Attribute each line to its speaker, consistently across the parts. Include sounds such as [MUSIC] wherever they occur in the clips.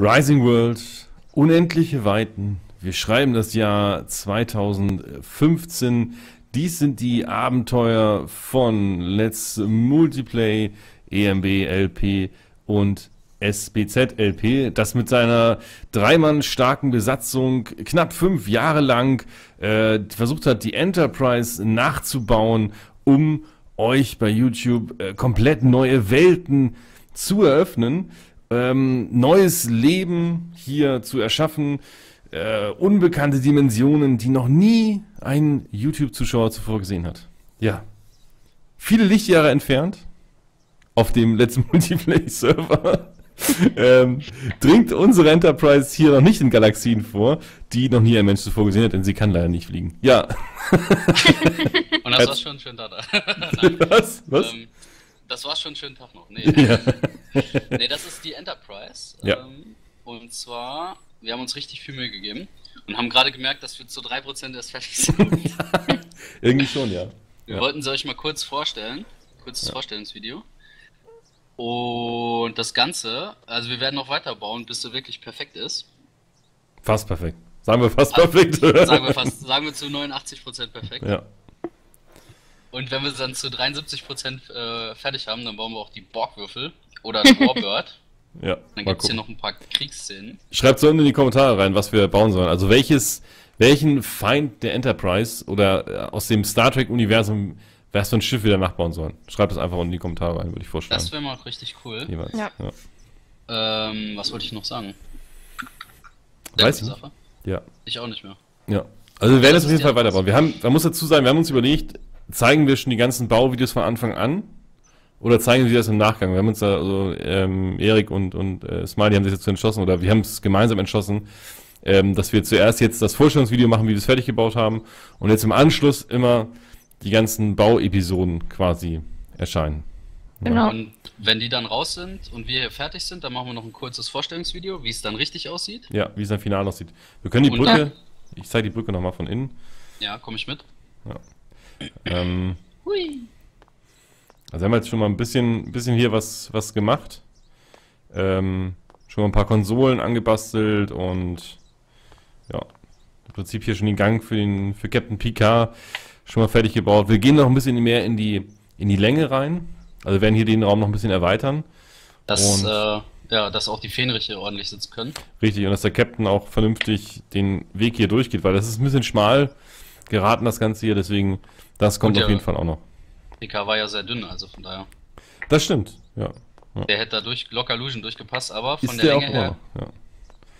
Speaker 1: Rising World, unendliche Weiten. Wir schreiben das Jahr 2015. Dies sind die Abenteuer von Let's Multiplay, EMB LP und SBZ LP, das mit seiner dreimann starken Besatzung knapp fünf Jahre lang äh, versucht hat, die Enterprise nachzubauen, um euch bei YouTube äh, komplett neue Welten zu eröffnen ähm, neues Leben hier zu erschaffen, äh, unbekannte Dimensionen, die noch nie ein YouTube-Zuschauer zuvor gesehen hat. Ja. Viele Lichtjahre entfernt, auf dem letzten [LAUGHS] Multiplayer-Server, [LAUGHS] ähm, dringt unsere Enterprise hier noch nicht in Galaxien vor, die noch nie ein Mensch zuvor gesehen hat, denn sie kann leider nicht fliegen. Ja. [LAUGHS]
Speaker 2: Und das war schon schön da.
Speaker 1: Was? Was?
Speaker 2: Ähm, das war schon einen schönen Tag noch. Nee, [LAUGHS] ja. nee das ist die Enterprise.
Speaker 1: Ja.
Speaker 2: Ähm, und zwar, wir haben uns richtig viel Mühe gegeben und haben gerade gemerkt, dass wir zu 3% erst fertig sind. [LAUGHS]
Speaker 1: Irgendwie schon, ja.
Speaker 2: Wir
Speaker 1: ja.
Speaker 2: wollten sie euch mal kurz vorstellen. Kurzes ja. Vorstellungsvideo. Und das Ganze, also wir werden noch weiterbauen, bis es wirklich perfekt ist.
Speaker 1: Fast perfekt. Sagen wir fast also, perfekt.
Speaker 2: Sagen wir, fast, sagen wir zu 89% perfekt.
Speaker 1: Ja.
Speaker 2: Und wenn wir es dann zu 73% äh, fertig haben, dann bauen wir auch die Borgwürfel oder das Warbird. [LAUGHS]
Speaker 1: ja.
Speaker 2: Dann gibt es hier noch ein paar Kriegsszenen.
Speaker 1: Schreibt so in die Kommentare rein, was wir bauen sollen. Also welches, welchen Feind der Enterprise oder äh, aus dem Star Trek-Universum wärst du ein Schiff wieder nachbauen sollen. Schreibt es einfach in die Kommentare rein, würde ich vorschlagen.
Speaker 2: Das wäre mal richtig cool.
Speaker 1: Jeweils.
Speaker 3: Ja.
Speaker 2: ja. Ähm, was wollte ich noch sagen?
Speaker 1: Weiß ich. Ja.
Speaker 2: Ich auch nicht mehr.
Speaker 1: Ja. Also wir werden es auf jeden Fall weiterbauen. Wir haben, man muss dazu sagen, wir haben uns überlegt, zeigen wir schon die ganzen Bauvideos von Anfang an? Oder zeigen sie das im Nachgang? Wir haben uns da, also ähm, Erik und, und äh, Smiley haben sich dazu entschlossen, oder wir haben es gemeinsam entschlossen, ähm, dass wir zuerst jetzt das Vorstellungsvideo machen, wie wir es fertig gebaut haben, und jetzt im Anschluss immer die ganzen Bauepisoden quasi erscheinen.
Speaker 2: Genau. Und wenn die dann raus sind und wir hier fertig sind, dann machen wir noch ein kurzes Vorstellungsvideo, wie es dann richtig aussieht.
Speaker 1: Ja, wie es dann final aussieht. Wir können die und Brücke, ich zeige die Brücke nochmal von innen.
Speaker 2: Ja, komme ich mit.
Speaker 1: Ja. Ähm, Hui. Also haben wir jetzt schon mal ein bisschen, bisschen hier was, was gemacht. Ähm, schon mal ein paar Konsolen angebastelt und ja, im Prinzip hier schon den Gang für, den, für Captain Picard schon mal fertig gebaut. Wir gehen noch ein bisschen mehr in die, in die Länge rein. Also werden hier den Raum noch ein bisschen erweitern.
Speaker 2: Dass, äh, ja, dass auch die Fähnriche ordentlich sitzen können.
Speaker 1: Richtig, und dass der Captain auch vernünftig den Weg hier durchgeht, weil das ist ein bisschen schmal geraten, das Ganze hier, deswegen, das kommt auf jeden Fall auch noch.
Speaker 2: PK war ja sehr dünn, also von daher.
Speaker 1: Das stimmt, ja.
Speaker 2: ja. Der hätte da durch Locker Illusion durchgepasst, aber von ist der, der Länge her.
Speaker 1: ja.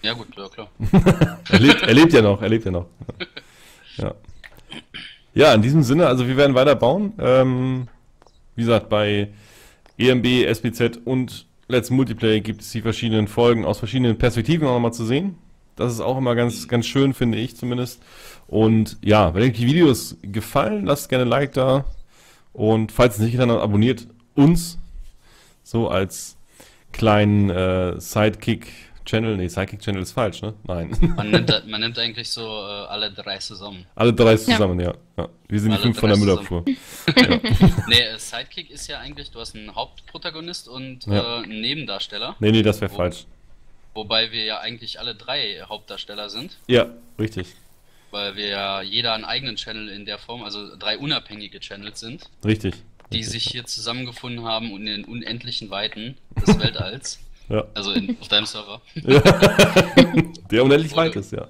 Speaker 2: ja. gut, ja klar. [LAUGHS]
Speaker 1: er, lebt, er lebt ja noch, er lebt ja noch. Ja. Ja, in diesem Sinne, also wir werden weiter bauen. Ähm, wie gesagt, bei EMB, SPZ und Let's Multiplayer gibt es die verschiedenen Folgen aus verschiedenen Perspektiven auch nochmal zu sehen. Das ist auch immer ganz, ganz schön, finde ich zumindest. Und ja, wenn euch die Videos gefallen, lasst gerne ein Like da. Und falls es nicht getan habt, abonniert uns. So als kleinen äh, Sidekick-Channel. Nee, Sidekick-Channel ist falsch, ne? Nein. [LAUGHS]
Speaker 2: Man nimmt, man nimmt eigentlich so äh, alle drei zusammen.
Speaker 1: Alle drei zusammen, ja. ja. ja. Wir sind alle die fünf von der Müllabfuhr. [LAUGHS]
Speaker 2: ja. Nee, äh, Sidekick ist ja eigentlich, du hast einen Hauptprotagonist und ja. äh, einen Nebendarsteller.
Speaker 1: Nee, nee, das wäre falsch.
Speaker 2: Wobei wir ja eigentlich alle drei Hauptdarsteller sind.
Speaker 1: Ja, richtig.
Speaker 2: Weil wir ja jeder einen eigenen Channel in der Form, also drei unabhängige Channels sind.
Speaker 1: Richtig.
Speaker 2: Die
Speaker 1: richtig.
Speaker 2: sich hier zusammengefunden haben und in den unendlichen Weiten des [LAUGHS] Weltalls.
Speaker 1: Ja.
Speaker 2: Also in, auf deinem Server.
Speaker 1: Ja. [LAUGHS] Der unendlich weit ist, ja.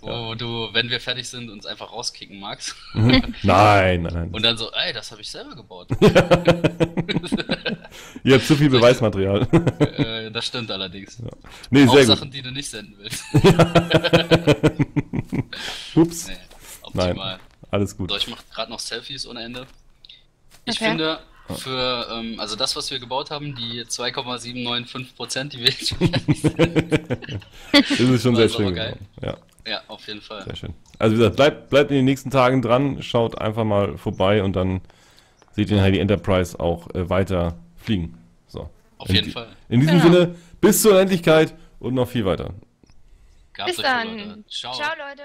Speaker 2: Wo ja. du, wenn wir fertig sind, uns einfach rauskicken magst.
Speaker 1: Mhm. nein, nein, nein.
Speaker 2: Und dann so, ey, das habe ich selber gebaut. [LAUGHS]
Speaker 1: Ihr habt zu viel Beweismaterial.
Speaker 2: Äh, das stimmt allerdings. Ja.
Speaker 1: Nee,
Speaker 2: Auch
Speaker 1: sehr
Speaker 2: Sachen,
Speaker 1: gut.
Speaker 2: die du nicht senden willst. [LAUGHS]
Speaker 1: Ups.
Speaker 2: Nee,
Speaker 1: Nein, alles gut.
Speaker 2: So, ich mache gerade noch Selfies ohne Ende. Ich okay. finde, für, ähm, also das, was wir gebaut haben, die 2,795 Prozent, die wir jetzt sind. [LAUGHS] [LAUGHS]
Speaker 1: das ist schon sehr schön.
Speaker 2: Geil. Ja. ja, auf jeden Fall.
Speaker 1: Sehr schön. Also wie gesagt, bleibt, bleibt in den nächsten Tagen dran, schaut einfach mal vorbei und dann seht ihr halt die Enterprise auch äh, weiter fliegen. So.
Speaker 2: Auf in, jeden Fall.
Speaker 1: In diesem genau. Sinne, bis zur Endlichkeit und noch viel weiter.
Speaker 3: Bis dann. Ciao. Ciao, Leute.